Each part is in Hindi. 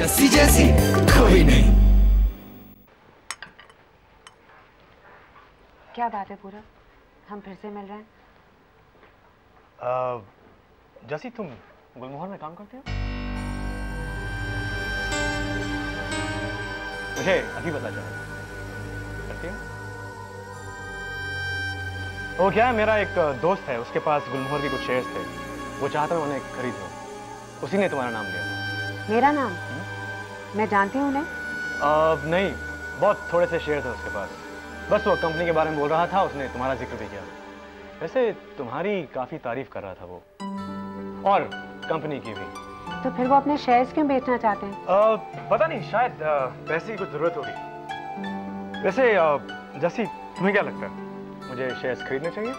जैसी जैसी कोई नहीं। क्या बात है पूरा? हम फिर से मिल रहे हैं। जैसी तुम गुलमोहर में काम करते हो? मुझे अभी पता चला। करती हो? वो क्या है मेरा एक दोस्त है उसके पास गुलमोहर के कुछ शेयर्स थे। वो चाहता मैं उन्हें खरीदो। उसी ने तुम्हारा नाम लिया। मेरा नाम? मैं जानती हूँ उन्हें। Uh, नहीं बहुत थोड़े से शेयर थे उसके पास। बस वो कंपनी के बारे में बोल रहा था उसने तुम्हारा ज़िक्र भी किया। वैसे तुम्हारी काफ़ी तारीफ़ कर रहा था वो। और कंपनी की भी। तो फिर वो अपने शेयर्स क्यों बेचना चाहते हैं? पता नहीं शायद पैसे की कुछ ज़रूरत होगी। वैसे जैसी तुम्हें क्या लगता है? मुझे शेयर्स खरीदने चाहिए?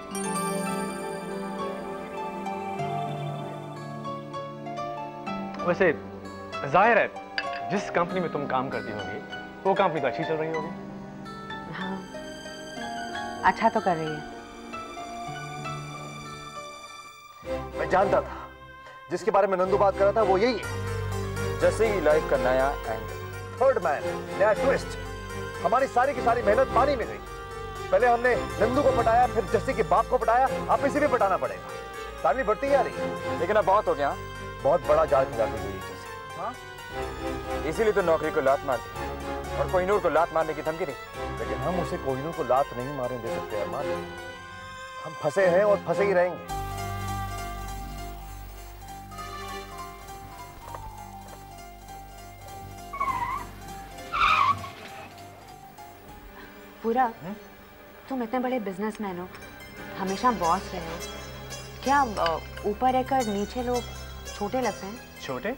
वैसे ज़ाहिर है जिस कंपनी में तुम काम करती होगी वो कंपनी तो अच्छी चल रही होगी। हाँ। अच्छा तो कर रही है। मैं जानता था। जिसके बारे में नंदू बात कर रहा था वो यही है। जैसे ही लाइफ का नया एंगल थर्ड मैन नया ट्विस्ट हमारी सारी की सारी मेहनत पानी में गई। पहले हमने नंदू को पटाया फिर जस्सी के बाप को पटाया अब इसे भी पटाना पड़ेगा। ताली बढ़ती जा रही लेकिन अब बहुत हो गया। बहुत बड़ा जाल खिला इसीलिए तो नौकरी को लात मार दी और कोहिनूर को लात मारने की धमकी दी लेकिन हम उसे कोहिनूर को लात नहीं मारने दे सकते अरमान। हम फंसे हैं और फंसे ही रहेंगे। पूरा तुम इतने बड़े बिजनेसमैन हो। हमेशा बॉस रहे हो। क्या ऊपर रहकर नीचे लोग छोटे लगते हैं? छोटे?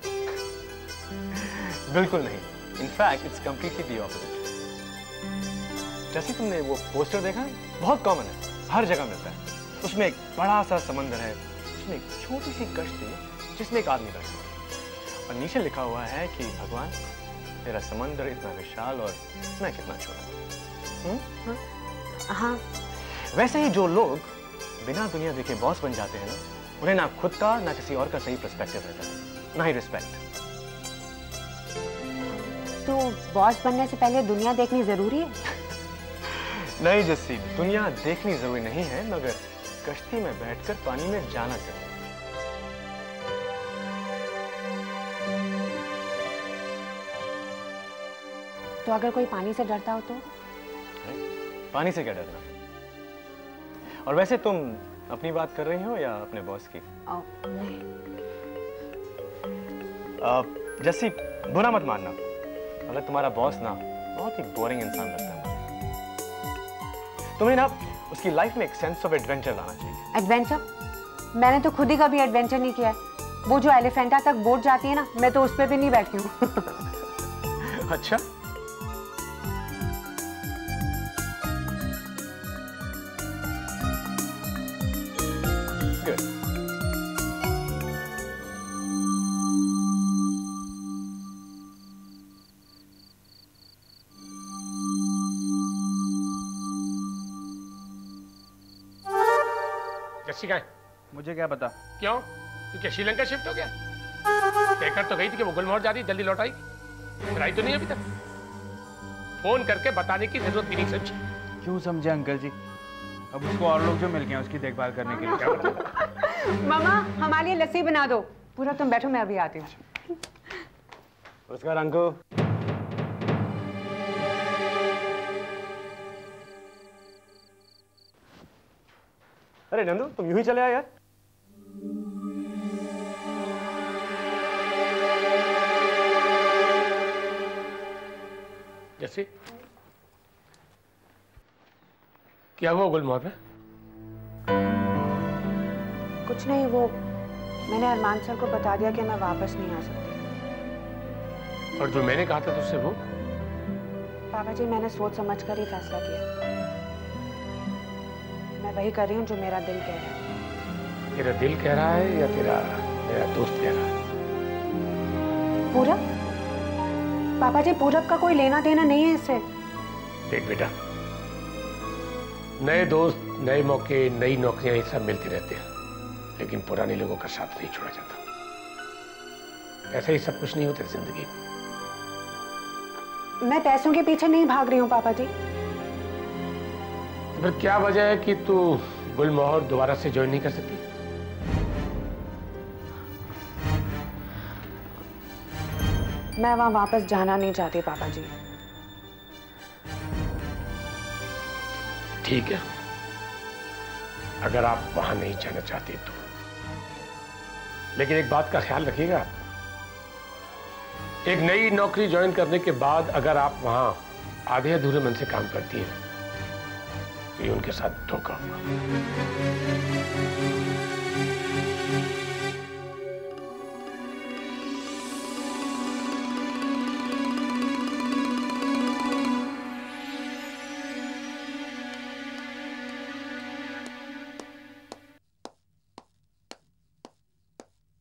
बिल्कुल नहीं। In fact it's completely the opposite जैसे तुमने वो पोस्टर देखा है बहुत कॉमन है। हर जगह मिलता है। उसमें एक बड़ा सा समंदर है। उसमें एक छोटी सी कश्ती है जिसमें एक आदमी बैठा है। और नीचे लिखा हुआ है कि भगवान तेरा समंदर इतना विशाल और मैं कितना छोटा हम्म? हाँ? वैसे ही जो लोग बिना दुनिया देखे बॉस बन जाते हैं ना उन्हें ना खुद का ना किसी और का सही पर्सपेक्टिव रहता है। ना ही रिस्पेक्ट तो बॉस बनने से पहले दुनिया देखनी ज़रूरी है? नहीं जस्सी दुनिया देखनी ज़रूरी नहीं है मगर कश्ती में बैठकर पानी में जाना चाहिए। तो अगर कोई पानी से डरता हो तो? पानी से क्या डरना? और वैसे तुम अपनी बात कर रही हो या अपने बॉस की? ओ, नहीं अ, जस्सी बुरा मत मानना। अगर तुम्हारा बॉस ना बहुत ही बोरिंग इंसान लगता है। तुम्हें ना उसकी लाइफ में एक सेंस ऑफ़ एडवेंचर लाना चाहिए। एडवेंचर मैंने तो खुद ही कभी एडवेंचर नहीं किया है। वो जो एलिफेंटा तक बोट जाती है ना मैं तो उस पर भी नहीं बैठी हूँ। अच्छा? मुझे क्या पता? क्यों? तू क्या श्रीलंका शिफ्ट हो गया। कहकर तो गई थी कि वो गुलमोहर जा रही जल्दी लौट आई। आई तो नहीं अभी तक। फ़ोन करके बताने की ज़रूरत भी नहीं समझी क्यों समझे अंकल जी? अब उसको और लोग जो मिल गए उसकी देखभाल करने के लिए क्या मामा हमारे लिए लस्सी बना दो। पूरा तुम बैठो मैं अभी आती हूँ। नमस्कार अंकु। अरे नंदू तुम यूँ ही चले आए यार। जस्सी क्या हुआ गुलमोहर में कुछ नहीं वो मैंने अरमान सर को बता दिया कि मैं वापस नहीं आ सकती। और जो मैंने कहा था तुझसे वो? पापा जी मैंने सोच समझ कर ही फैसला किया। मैं वही कर रही हूँ जो मेरा दिल कह रहा है। तेरा दिल कह रहा है या तेरा मेरा दोस्त कह रहा है? पूरब? पापा जी पूरब का कोई लेना देना नहीं है इससे। देख बेटा नए दोस्त नए मौके नई नौकरियाँ ये सब मिलते रहते हैं लेकिन पुराने लोगों का साथ नहीं छोड़ा जाता। ऐसा ही सब कुछ नहीं होता ज़िंदगी में। मैं पैसों के पीछे नहीं भाग रही हूँ पापा जी। तो फिर क्या वजह है कि तू गुलमोहर दोबारा से ज्वाइन नहीं कर सकती? मैं वहाँ वापस जाना नहीं चाहती, पापा जी। ठीक है। अगर आप वहाँ नहीं जाना चाहते तो। लेकिन एक बात का ख्याल रखिएगा एक नई नौकरी ज्वाइन करने के बाद अगर आप वहाँ आधे अधूरे मन से काम करती हैं तो ये उनके साथ धोखा होगा।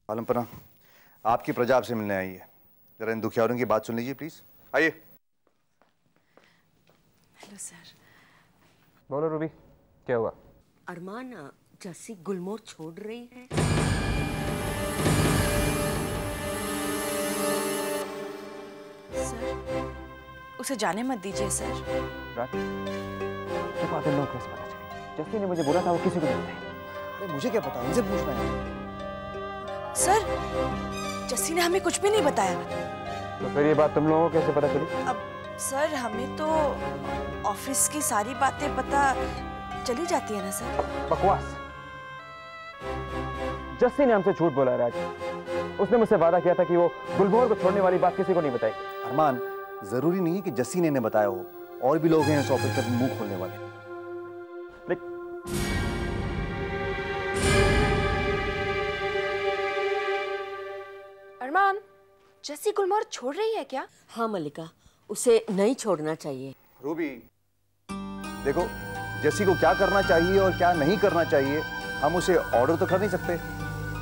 आलमपना आपकी प्रजा आपसे मिलने आई है। जरा इन दुखियारों की बात सुन लीजिए प्लीज़ आइए। हेलो सर बोलो रूबी। क्या हुआ? अरमान जस्सी गुलमोर छोड़ रही है। सर उसे जाने मत दीजिए सर बात लोगों कैसे पता चली? जस्सी ने मुझे बोला था वो किसी को नहीं बताएगी अरे मुझे क्या पता? उनसे पूछना है। सर जस्सी ने हमें कुछ भी नहीं बताया। तो फिर ये बात तुम लोगों को कैसे पता चली? अब सर हमें तो ऑफ़िस की सारी बातें पता चली जाती है ना सर? बकवास। जस्सी ने हमसे झूठ बोला राज। उसने मुझसे वादा किया था कि वो गुलमोहर को छोड़ने वाली बात किसी को नहीं बताएगी। अरमान ज़रूरी नहीं है कि जस्सी ने इन्हें बताया हो। और भी लोग हैं इस ऑफ़िस तक मुँह खोलने वाले। जस्सी गुलमोहर छोड़ रही है क्या? हाँ मलिका उसे नहीं छोड़ना चाहिए। रूबी देखो जैसी को क्या करना चाहिए और क्या नहीं करना चाहिए हम उसे ऑर्डर तो कर नहीं सकते।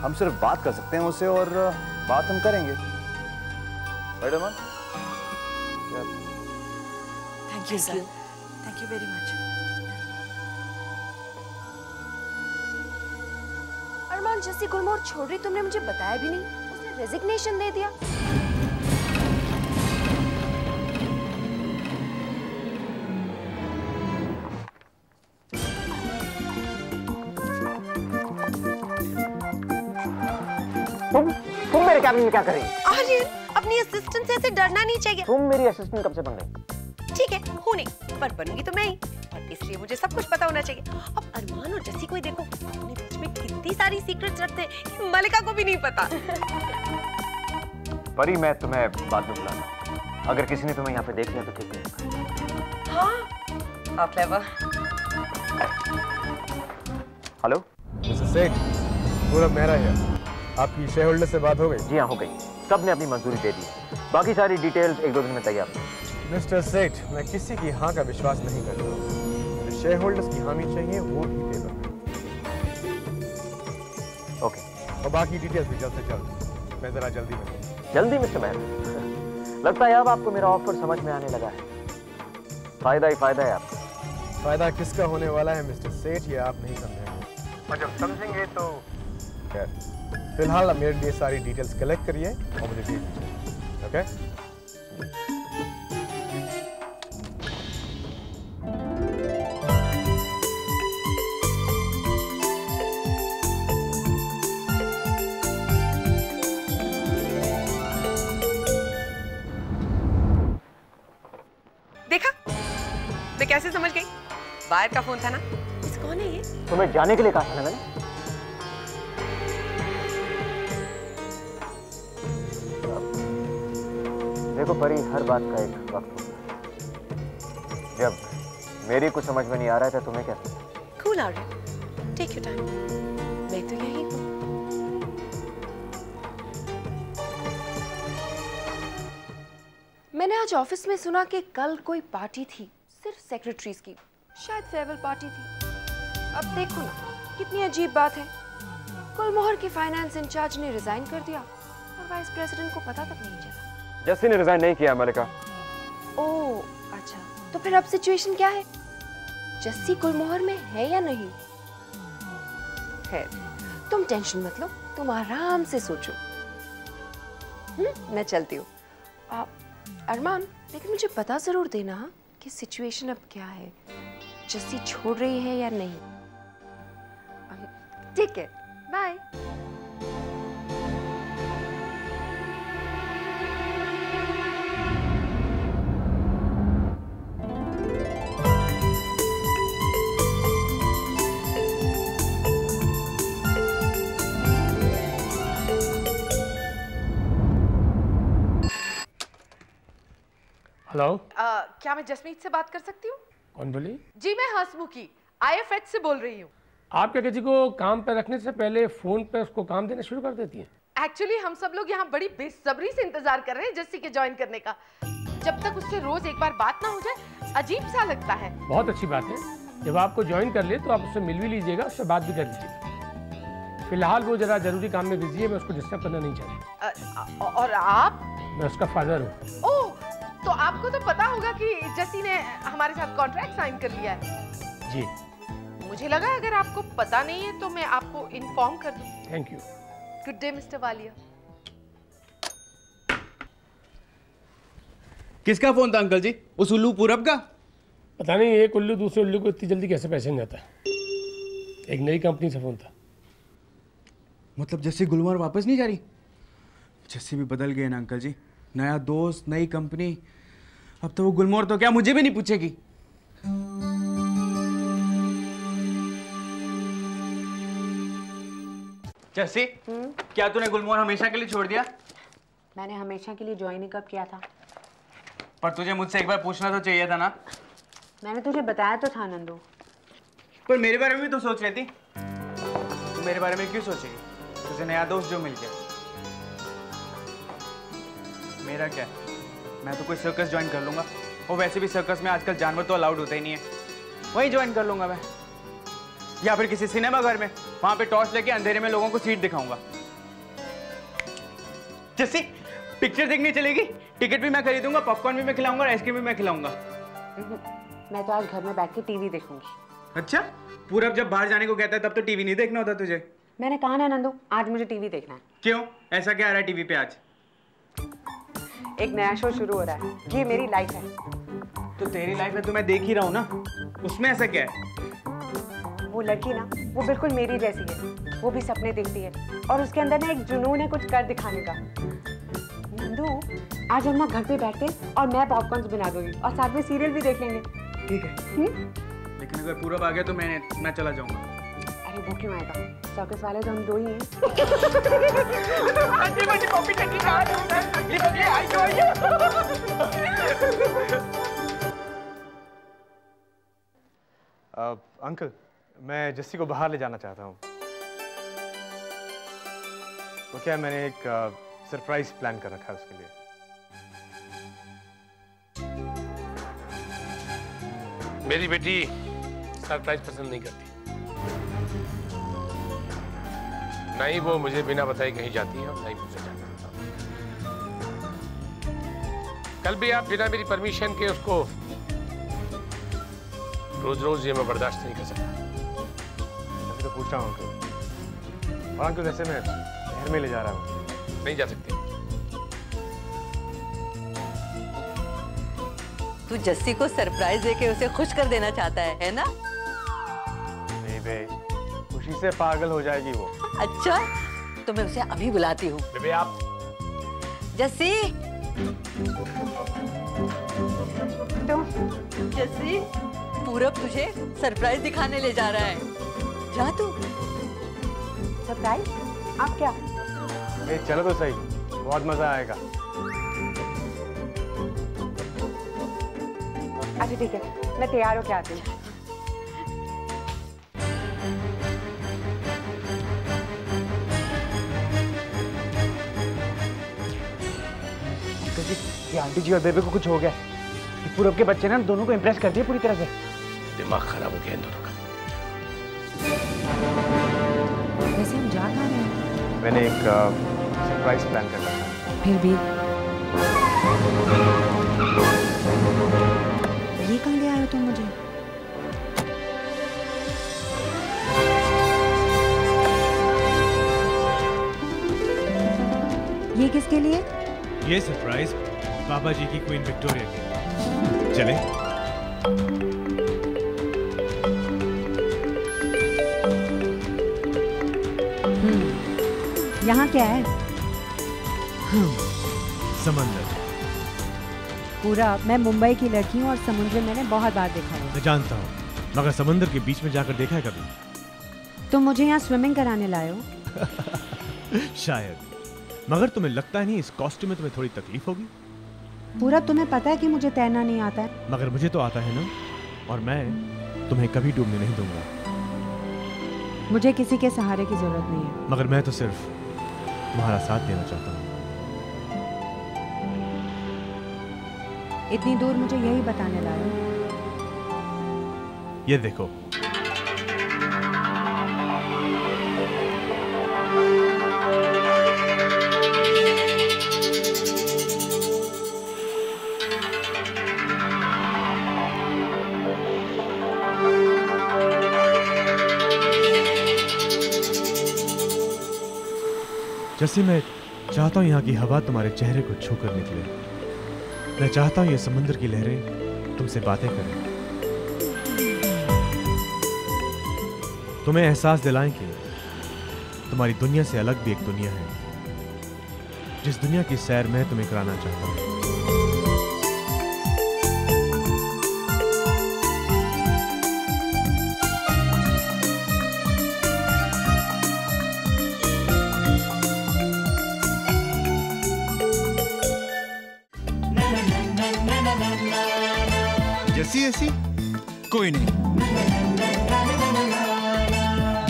हम सिर्फ़ बात कर सकते हैं उसे और बात हम करेंगे। Madam thank you sir thank you very much Armaan जैसी गुलमोहर छोड़ रही तुमने मुझे बताया भी नहीं। रेजिग्नेशन दे दिया। तुम तुम मेरे कैबिन में क्या कर रही हो? आर्यन अपनी असिस्टेंट से ऐसे डरना नहीं चाहिए। तुम मेरी असिस्टेंट कब से बन गई ठीक है हूँ नहीं पर बनूँगी तो मैं ही। इसलिए मुझे सब कुछ पता होना चाहिए। अब अरमान और जस्सी को ही देखो अपने बीच में कितनी सारी सीक्रेट्स रखते हैं ये मलिका को भी नहीं पता। परी मैं तुम्हें बाद में बुलाता अगर किसी ने तुम्हें यहाँ पे देख लिया तो ठीक नहीं हाँ क्लेवर हेलो? मिस्टर सेठ पूरा मेरा है। आपकी शेयर होल्डर से बात हो गई। जी हाँ हो गई। सबने अपनी मंजूरी दे दी। बाकी सारी डिटेल्स एक दो दिन में तैयार। मिस्टर सेठ मैं किसी की हाँ का विश्वास नहीं करता मुझे शेयर होल्डर्स की हामी चाहिए वो भी पेपर ओके और बाकी डिटेल्स भी जल्द से जल्द मैं जरा जल्दी में जल्दी मिस्टर मैन लगता है अब आपको मेरा ऑफ़र समझ में आने लगा है। फ़ायदा ही फ़ायदा है आपका। फ़ायदा किसका होने वाला है मिस्टर सेठ ये आप नहीं समझेंगे। और जब समझेंगे तो खैर फ़िलहाल आप मेरे लिए सारी डिटेल्स कलेक्ट करिए और मुझे दे दीजिए। ओके देखा? मैं कैसे समझ गई? बाहर का फ़ोन था ना? इस कौन है ये? तुम्हें जाने के लिए कहा था ना मैंने। देखो परी हर बात का एक वक्त होता है। जब मेरी कुछ समझ में नहीं आ रहा था तुम्हें क्या? Cool out take your time मैं तो यही मैंने आज ऑफ़िस में सुना कि कल कोई पार्टी थी सिर्फ़ सेक्रेटरीज की। शायद फेयरवेल पार्टी थी। अब देखो ना कितनी अजीब बात है। गुलमोहर के फाइनेंस इंचार्ज ने रिजाइन कर दिया और वाइस प्रेसिडेंट को पता तक नहीं चला। जस्सी ने रिजाइन नहीं किया मलिका ओह अच्छा तो फिर अब सिचुएशन क्या है? जस्सी गुलमोहर में है या नहीं? खैर तुम टेंशन मत लो तुम आराम से सोचो। हम्म मैं चलती हूँ। आ, अरमान, लेकिन मुझे पता ज़रूर देना कि सिचुएशन अब क्या है। जस्सी छोड़ रही है या नहीं? ठीक है बाय हेलो आ, क्या मैं जसमीत से बात कर सकती हूँ? कौन बोली? जी मैं हंसमुखी आईएफएच से बोल रही हूँ। आप क्या किसी को काम पर रखने से पहले फ़ोन पे उसको काम देना शुरू कर देती हैं? एक्चुअली हम सब लोग यहाँ बड़ी बेसब्री से इंतज़ार कर रहे हैं जस्सी के ज्वाइन करने का। जब तक उससे रोज एक बार बात ना हो जाए अजीब सा लगता है। बहुत अच्छी बात है। जब आपको ज्वाइन कर ले तो आप उससे मिल भी लीजिएगा उससे बात भी कर लीजिएगा। फ़िलहाल वो जरा ज़रूरी काम में बिज़ी है मैं उसको डिस्टर्ब करना नहीं चाहती। और आप? मैं उसका फादर हूँ। ओह तो आपको तो पता होगा कि जस्सी ने हमारे साथ कॉन्ट्रैक्ट साइन कर लिया है। जी। मुझे लगा अगर आपको पता नहीं है तो मैं आपको इन्फॉर्म कर दूँ। Thank you good day mister Walia किसका फ़ोन था अंकल जी? उस उल्लू पूरब का? पता नहीं एक उल्लू दूसरे उल्लू को इतनी जल्दी कैसे पहचान जाता है एक नई कंपनी से फ़ोन था। मतलब जस्सी गुलमोहर वापस नहीं जा रही? जस्सी भी बदल गए ना अंकल जी। नया दोस्त नई कंपनी अब तो वो गुलमोहर तो क्या मुझे भी नहीं पूछेगी। जस्सी क्या तूने गुलमोहर हमेशा के लिए छोड़ दिया? मैंने हमेशा के लिए ज्वाइन ही कब किया था? पर तुझे मुझसे एक बार पूछना तो चाहिए था ना। मैंने तुझे बताया तो था नंदू। पर मेरे बारे में भी तो सोच रही थी तू मेरे बारे में क्यों सोचेगी? तुझे नया दोस्त जो मिल गया। मेरा क्या मैं तो कोई सर्कस ज्वाइन कर लूँगा। और वैसे भी सर्कस में आजकल जानवर तो अलाउड होते ही नहीं है। वही ज्वाइन कर लूँगा मैं। या फिर किसी सिनेमा घर में वहाँ पे टॉर्च लेके अंधेरे में लोगों को सीट दिखाऊँगा। जैसे पिक्चर देखने चलेगी? टिकट भी मैं खरीदूँगा पॉपकॉर्न भी मैं खिलाऊँगा और आइसक्रीम भी मैं खिलाऊँगा। मैं तो आज घर में बैठ के टीवी देखूँगी। अच्छा? पूरब जब बाहर जाने को कहता है तब तो टीवी नहीं देखना होता तुझे। मैंने कहा ना नंदू आज मुझे टीवी देखना है। क्यों? ऐसा क्या आ रहा है टीवी पे आज? एक नया शो शुरू हो रहा है। ये मेरी लाइफ है। तो तेरी लाइफ में तो मैं देख ही रहा हूँ ना। उसमें ऐसा क्या है? वो लड़की ना वो बिल्कुल मेरी जैसी है। वो भी सपने देखती है। और उसके अंदर ना एक जुनून है कुछ कर दिखाने का। नंदू आज हम ना घर पे बैठते और मैं पॉपकॉर्न बना दूँगी और साथ में सीरियल भी देख लेंगे। ठीक है। लेकिन अगर पूरब आ गया तो मैं मैं चला जाऊँगा। अरे वो क्यों आएगा? सर्कस वाले तो हम दो ही हैं। अंकल मैं जस्सी को बाहर ले जाना चाहता हूँ। तो क्या मैंने एक सरप्राइज़ प्लान कर रखा है उसके लिए? मेरी बेटी सरप्राइज़ पसंद नहीं करती। ना ही वो मुझे बिना बताए कहीं जाती है और ना ही मुझे जाना कल भी आप बिना मेरी परमिशन के उसको रोज रोज ये मैं बर्दाश्त नहीं कर सकता। तो पूछ रहा हूँ अंकल और अंकल वैसे मैं शहर में ले जा रहा हूँ। नहीं जा सकते। तू जस्सी को सरप्राइज़ देके उसे खुश कर देना चाहता है है ना? नहीं बे। खुशी से पागल हो जाएगी वो। अच्छा तो मैं उसे अभी बुलाती हूँ। बेबे आप जस्सी। तो जस्सी पूरब तुझे सरप्राइज़ दिखाने ले जा रहा है। जा तू। सरप्राइज़? आप क्या? ए, चलो तो सही। बहुत मज़ा आएगा। अच्छा ठीक है। मैं तैयार होके आती हूँ। आंटी जी और बेबे को कुछ हो गया। ये पूरब के बच्चे ना दोनों को इम्प्रेस कर दिए पूरी तरह से। दिमाग खराब हो गया इन दोनों का। वैसे हम जा कहाँ रहे हैं? मैंने एक सरप्राइज़ प्लान कर रखा है। फिर भी? ये कहाँ ले आए हो तुम मुझे? ये किसके लिए? ये सरप्राइज़ बाबा जी की क्वीन विक्टोरिया की। चले। यहाँ क्या है? समंदर। पूरा मैं मुंबई की लड़की हूँ और समुद्र मैंने बहुत बार देखा है। मैं जानता हूँ मगर समंदर के बीच में जाकर देखा है कभी? तुम मुझे यहाँ स्विमिंग कराने लाए हो? शायद। मगर तुम्हें लगता नहीं इस कॉस्ट्यूम में तुम्हें थोड़ी तकलीफ़ होगी? पूरा तुम्हें पता है कि मुझे तैरना नहीं आता है। मगर मुझे तो आता है ना? और मैं तुम्हें कभी डूबने नहीं दूँगा। मुझे किसी के सहारे की ज़रूरत नहीं है। मगर मैं तो सिर्फ़ तुम्हारा साथ देना चाहता हूँ। इतनी दूर मुझे यही बताने हो ये देखो जैसे मैं चाहता हूँ यहाँ की हवा तुम्हारे चेहरे को छू कर निकले। मैं चाहता हूँ ये समुद्र की लहरें तुमसे बातें करें। तुम्हें एहसास दिलाएँ कि तुम्हारी दुनिया से अलग भी एक दुनिया है, जिस दुनिया की सैर मैं तुम्हें कराना चाहता हूँ। कोई नहीं।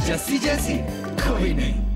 जैसी जैसी कोई नहीं।